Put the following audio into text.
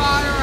fire!